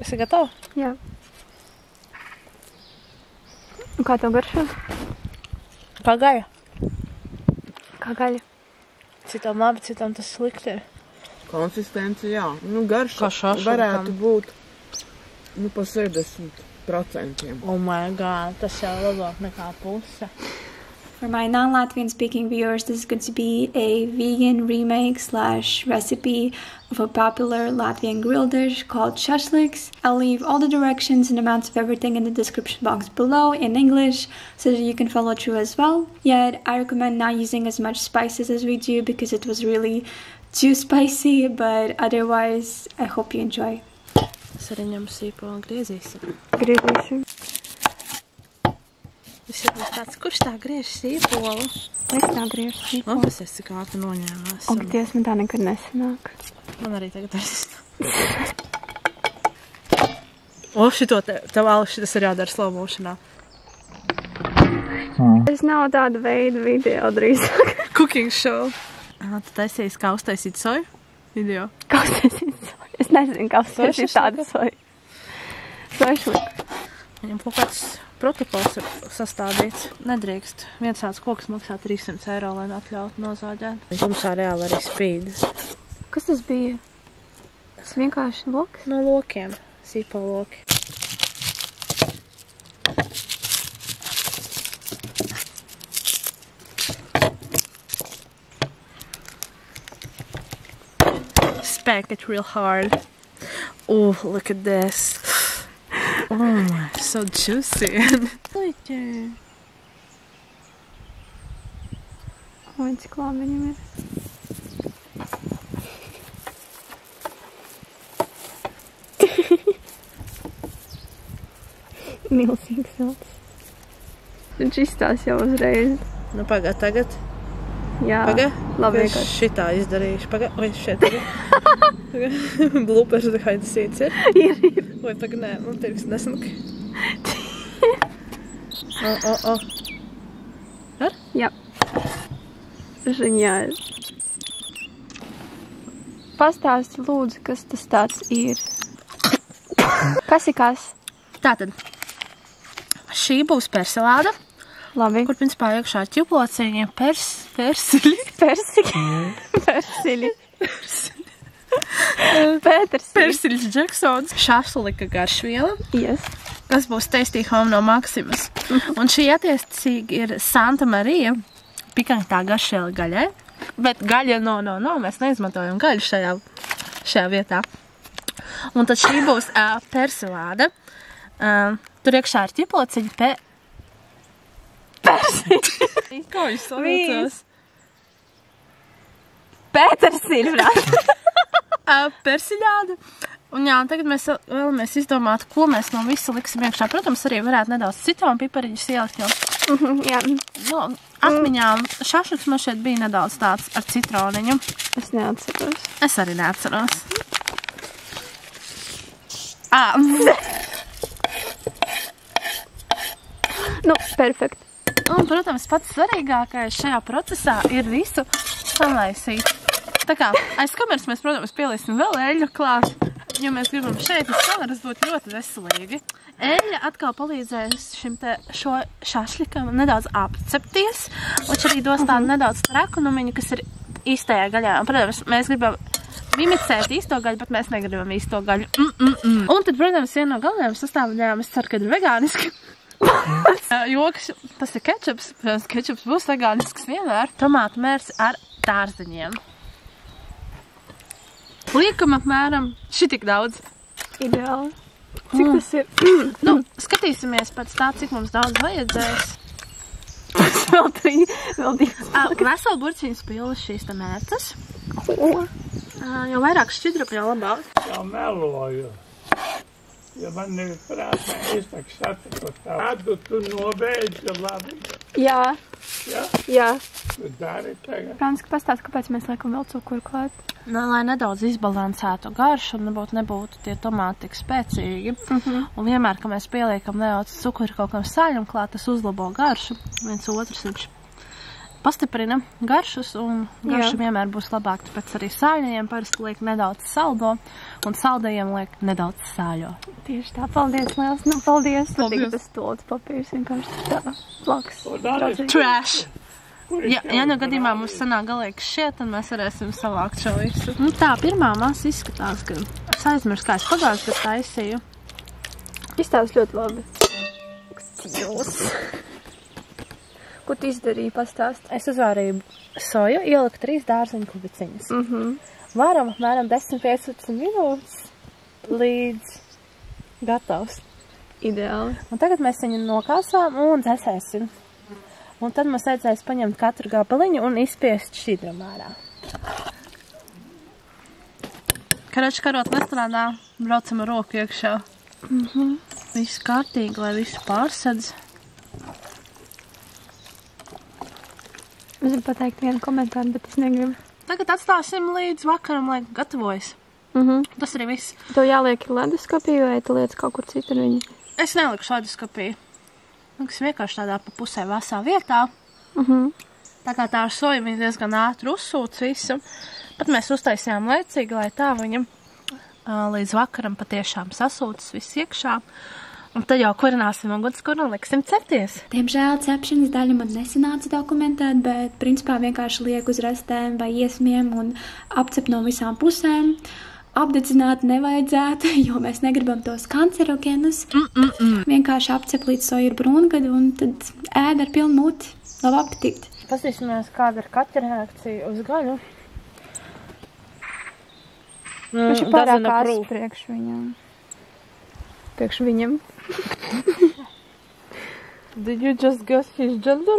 Esi gatava? Jā. Un kā tev garšo? Kā gaļa. Kā gaļa? Citam labi, citam tas slikti ir. Konsistence, jā. Nu, garš Kā šašlikam. varētu būt nu, pa 60%. Oh my god, tas jau labāk nekā puse. For my non-Latvian speaking viewers, this is going to be a vegan remake slash recipe of a popular Latvian grill dish called shashliks. I'll leave all the directions and amounts of everything in the description box below in English so that you can follow through as well. Yet I recommend not using as much spices as we do because it was really too spicy, but otherwise I hope you enjoy. Es arī ņemu sīpo un griezīsim. Griezīsim. Viss ir tāds, kurš tā griež sīpolu? Es tā griežu. Man tas esi kā tu noņēmās. Un ties man tā nekad nesanāk. Man arī tagad tas O, šito te, tev vēl šitas ir jādara slow motionā. Es nav tāda veida video drīzāk. Cooking show. Ah, tu taisīsi, kā uztaisīt soju video. Kā uztaisīt soju? Es nezinu, kā uztaisīt tādu soju. Sojušliku. Viņam kaut kāds protokols ir sastādīts. Nedrīkst. Viens tāds koks maksā 300 eiro, lai atļautu nozāģēt. Viņš reāli arī spīd. Kas tas bija? Tas vienkārši loks. No lokiem. Sīpo loki. Spank it real hard. Oh, look at this. Oh, so juicy. Oi, cik labi viņam ir. Milzīgs velts. Viņš izstās jau uzreiz. nu, pagad, tagad. Jā, Pagad. labi vienkārši. šitā izdarīšu. Pagad, vai šeit ir? Blūpers behind the scenes ir? Ir, ir. Vai pagad, nē, man tirks nesmuki. O, o, o. Jā. Ženiāli. Pastāsti lūdzu, kas tas tāds ir. Kas ir kas? Tātad. Šī būs persilāde, Labi. kur principā iekšā ķuplociņi, pers, persili, Persiki. Persili. Pēters. persiļs Džeksons, šašlika garšviela, Yes. kas būs Tasty Home no Maximas. Un šī attiecīgi ir Santa Marija, pikantā garšviela gaļai, bet gaļa no, no, no, mēs neizmantojam gaļu šajā, šajā vietā. Un tad šī būs uh, persilāde. Uh, tur iekšā ir ķiplociņi pe... Persili. Kā viņš saucās? Pētersili. Uh, persiļāde. Un jā, un tagad mēs vēl- vēlamies izdomāt, ko mēs no visa liksim iekšā. Protams, arī varētu nedaudz citronu pipariņus ielikt, jo Jā, no, atmiņām šašliks man šeit bija nedaudz tāds ar citroniņu. es neatceros. Es arī neatceros. Ah, Nu, perfekt. un, protams, pats svarīgākais šajā procesā ir visu samaisīt. Tā kā aiz kameras mēs, protams, pieliesim vēl eļļu klāt, jo mēs gribam šeit uz kameras būt ļoti veselīgi. Eļļa atkal palīdzēs šim te šo šašlikam nedaudz apcepties, un arī dos tādu nedaudz trakunumiņu, kas ir īstajā gaļā. Un, protams, mēs gribam imicēt īsto gaļu, bet mēs negribam īsto gaļu. Mm, mm, mm. Un tad, protams, viena no galvenajām sastāvdaļām, es ceru, ka ir vegāniski. Joks, tas ir kečups. Protams, kečups būs vegānisks vienmēr. Tomātu mērs ar dārzeņiem. Liekam apmēram šitik daudz. Ideāli. Cik tas ir? Nu, skatīsimies pēc tā, cik mums daudz vajadzēs. vēl trīs, vēl divas. Veselu burciņu spilvi šīs te mērtas. Ko? Jo vairāk šķidrumu, jo labāk. jau meloju. Ja man ir prātā izsaka satikot tā, tādu tu nobeidzi labi, Jā, ja? jā. Tu dari tagad. Franska pastāst, kāpēc mēs liekam vēl cukuru klāt. Nu, lai nedaudz izbalansētu garšu un nebūtu, nebūtu tie tomāti tik spēcīgi. Uh -huh. Un vienmēr, kad mēs pieliekam nedaudz cukuru kaut kam sāļam klāt, tas uzlabo garšu. Viens otrs viņš pastiprina garšas, un garša Jā. vienmēr būs labāk. Tāpēc arī sāļajiem parasti liek nedaudz saldo, un saldajiem liek nedaudz sāļo. Tieši tā, paldies, liels. Nu, paldies. Paldies. Tas stulds papīrs vienkārši tā plaks. Trash! Ja, ja nu gadījumā mums sanāk galīgi šie, tad mēs varēsim savākt šo visu. Nu tā, pirmā masa izskatās, ka es aizmirsu, kā es pagājušajā gadā taisīju. Izstāsts ļoti labi. Jūs. Ko tu izdarīji? Pastāst. Es uzvārīju soju, ieliku trīs dārzeņu kubiciņas. Mm -hmm. Vāram apmēram 10-15 minūtes līdz gatavs. Ideāli. Un tagad mēs viņu nokāsām un dzēsēsim. Un tad mums vajadzēs paņemt katru gabaliņu un izspiest šķidram ārā. Karaču karot nestrādā, braucam ar roku iekšā. Mm -hmm. Viss kārtīgi, lai visu pārsedz. Es gribu pateikt vienu komentāru, bet es negribu. Tagad atstāsim līdz vakaram, lai gatavojas. Mm -hmm. Tas arī viss. Tev jāliek leduskapī vai tu lietas kaut kur citur viņu? Es neliku šādu skapī. Tas vienkārši tādā pa pusē vasā vietā. Mm -hmm. Tā kā tā ar soju viņa diezgan ātri uzsūc visu. Pat mēs uztaisījām laicīgi, lai tā viņam ā, līdz vakaram patiešām sasūcas viss iekšā. Un tad jau kurināsim ugunskura un liksim cepties. Diemžēl cepšanas daļa man nesanāca dokumentēt, bet principā vienkārši liek uz restēm vai iesmiem un apcep no visām pusēm. Apdedzināt nevajadzētu, jo mēs negribam tos kancerogēnus. Mm -mm -mm. Vienkārši apcep līdz soja ir brūngadu un tad ēd ar pilnu muti. Labu apetīti! Paskatīsimies, kāda ir katra reakcija uz gaļu. Viņš ir Mm, pārāk approve. priekš viņam. Did you just guess his gender?